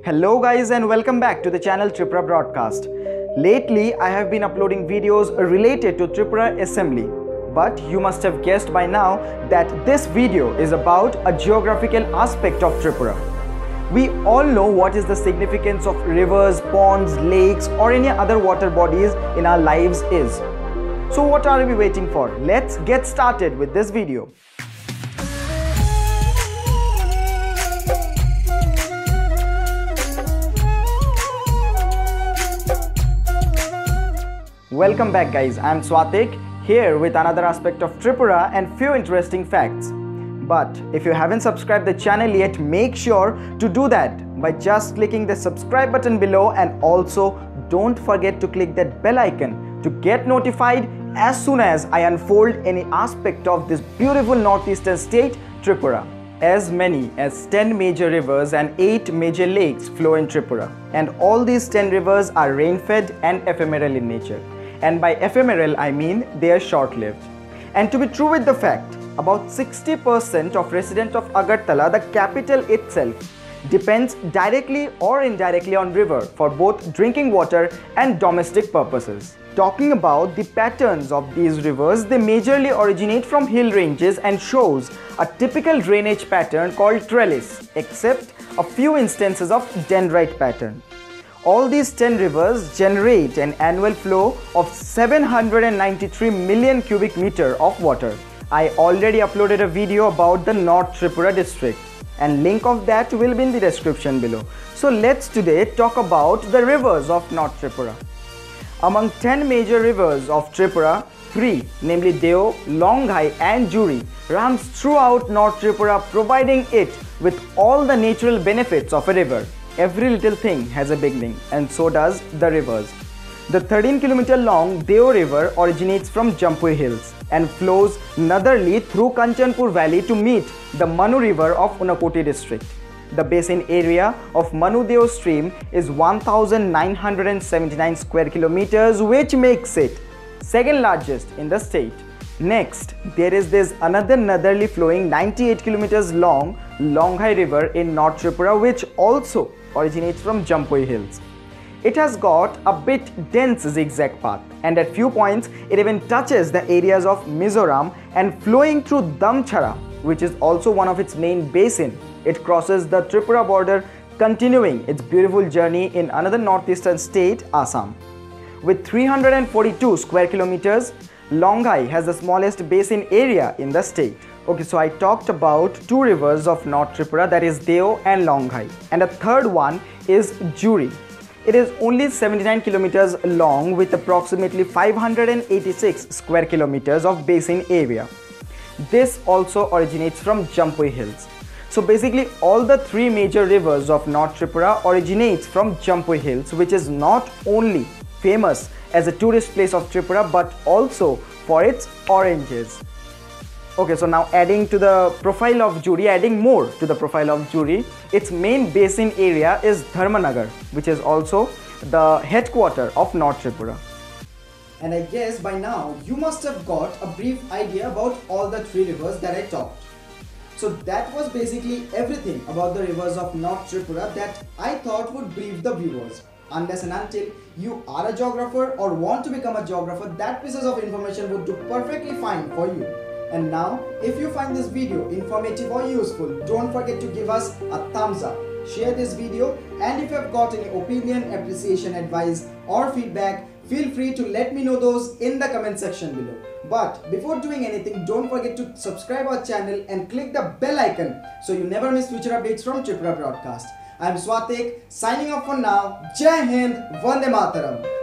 Hello guys and welcome back to the channel Tripura Broadcast. Lately I have been uploading videos related to Tripura Assembly. But you must have guessed by now that this video is about a geographical aspect of Tripura. We all know what is the significance of rivers, ponds, lakes or any other water bodies in our lives is. So what are we waiting for? Let's get started with this video. Welcome back guys, I am Swatik here with another aspect of Tripura and few interesting facts. But if you haven't subscribed the channel yet, make sure to do that by just clicking the subscribe button below and also don't forget to click that bell icon to get notified as soon as I unfold any aspect of this beautiful northeastern state, Tripura. As many as 10 major rivers and 8 major lakes flow in Tripura and all these 10 rivers are rain-fed and ephemeral in nature and by ephemeral I mean they are short-lived. And to be true with the fact, about 60% of residents of Agartala, the capital itself, depends directly or indirectly on river for both drinking water and domestic purposes. Talking about the patterns of these rivers, they majorly originate from hill ranges and shows a typical drainage pattern called trellis, except a few instances of dendrite pattern. All these 10 rivers generate an annual flow of 793 million cubic meter of water. I already uploaded a video about the North Tripura district and link of that will be in the description below. So let's today talk about the rivers of North Tripura. Among 10 major rivers of Tripura, three, namely Deo, Longhai and Juri, runs throughout North Tripura providing it with all the natural benefits of a river. Every little thing has a beginning and so does the rivers. The 13 km long Deo river originates from Jampui hills and flows northerly through Kanchanpur valley to meet the Manu river of Unakoti district. The basin area of Manu Deo stream is 1979 square kilometers which makes it second largest in the state. Next, there is this another northerly flowing 98 kilometers long Longhai river in North Tripura which also originates from Jampui hills. It has got a bit dense zigzag path and at few points it even touches the areas of Mizoram and flowing through Damchara which is also one of its main basin. It crosses the Tripura border continuing its beautiful journey in another northeastern state, Assam. With 342 square kilometers, Longhai has the smallest basin area in the state. Okay, so I talked about two rivers of North Tripura that is Deo and Longhai and a third one is Juri. It is only 79 kilometers long with approximately 586 square kilometers of basin area. This also originates from Jampui Hills. So basically all the three major rivers of North Tripura originates from Jampui Hills which is not only famous as a tourist place of Tripura but also for its oranges. Okay, so now adding to the profile of Juri, adding more to the profile of Juri, its main basin area is Dharmanagar, which is also the headquarter of North Tripura. And I guess by now you must have got a brief idea about all the three rivers that I talked. So that was basically everything about the rivers of North Tripura that I thought would brief the viewers. Unless and until you are a geographer or want to become a geographer, that pieces of information would do perfectly fine for you. And now, if you find this video informative or useful, don't forget to give us a thumbs up, share this video and if you have got any opinion, appreciation, advice or feedback, feel free to let me know those in the comment section below. But before doing anything, don't forget to subscribe our channel and click the bell icon so you never miss future updates from Tripura Broadcast. I am Swatik signing off for now. Jai Hind, Vande Mataram.